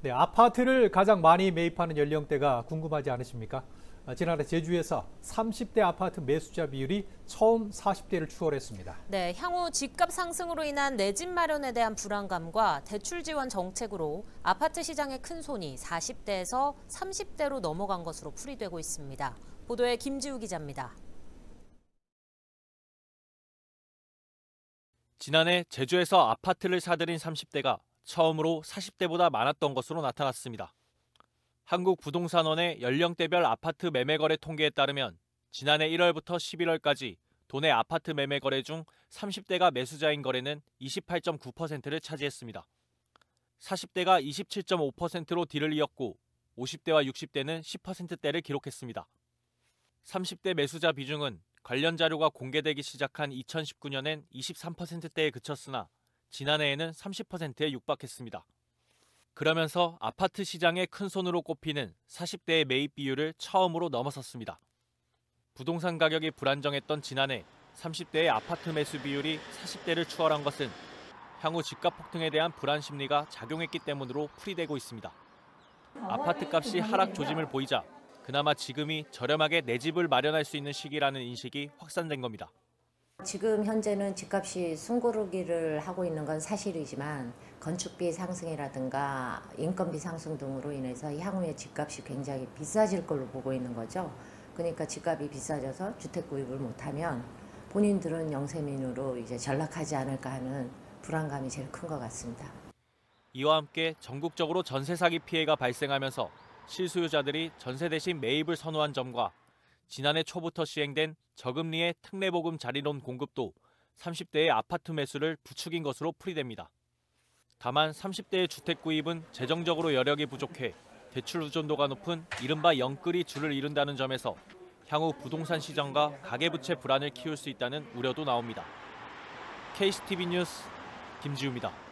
네, 아파트를 가장 많이 매입하는 연령대가 궁금하지 않으십니까? 아, 지난해 제주에서 30대 아파트 매수자 비율이 처음 40대를 추월했습니다. 네, 향후 집값 상승으로 인한 내 집 마련에 대한 불안감과 대출 지원 정책으로 아파트 시장의 큰 손이 40대에서 30대로 넘어간 것으로 풀이되고 있습니다. 보도에 김지우 기자입니다. 지난해 제주에서 아파트를 사들인 30대가 처음으로 40대보다 많았던 것으로 나타났습니다. 한국부동산원의 연령대별 아파트 매매 거래 통계에 따르면 지난해 1월부터 11월까지 도내 아파트 매매 거래 중 30대가 매수자인 거래는 28.9%를 차지했습니다. 40대가 27.5%로 뒤를 이었고 50대와 60대는 10%대를 기록했습니다. 30대 매수자 비중은 관련 자료가 공개되기 시작한 2019년엔 23%대에 그쳤으나 지난해에는 30%에 육박했습니다. 그러면서 아파트 시장의 큰 손으로 꼽히는 40대의 매입 비율을 처음으로 넘어섰습니다. 부동산 가격이 불안정했던 지난해 30대의 아파트 매수 비율이 40대를 추월한 것은 향후 집값 폭등에 대한 불안 심리가 작용했기 때문으로 풀이되고 있습니다. 아파트 값이 하락 조짐을 보이자 그나마 지금이 저렴하게 내 집을 마련할 수 있는 시기라는 인식이 확산된 겁니다. 지금 현재는 집값이 숨고르기를 하고 있는 건 사실이지만 건축비 상승이라든가 인건비 상승 등으로 인해서 향후에 집값이 굉장히 비싸질 걸로 보고 있는 거죠. 그러니까 집값이 비싸져서 주택 구입을 못하면 본인들은 영세민으로 이제 전락하지 않을까 하는 불안감이 제일 큰 것 같습니다. 이와 함께 전국적으로 전세 사기 피해가 발생하면서 실수요자들이 전세 대신 매입을 선호한 점과 지난해 초부터 시행된 저금리의 특례보금 자리론 공급도 30대의 아파트 매수를 부추긴 것으로 풀이됩니다. 다만 30대의 주택 구입은 재정적으로 여력이 부족해 대출 의존도가 높은 이른바 영끌이 줄을 이룬다는 점에서 향후 부동산 시장과 가계부채 불안을 키울 수 있다는 우려도 나옵니다. KCTV 뉴스 김지우입니다.